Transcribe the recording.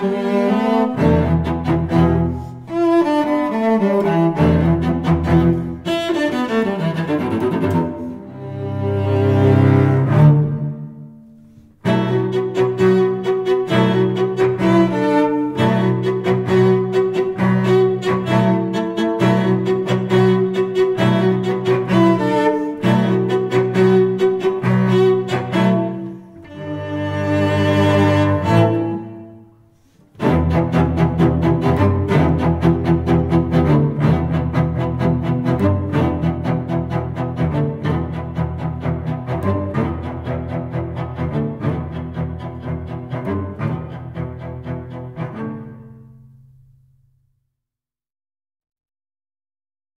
Música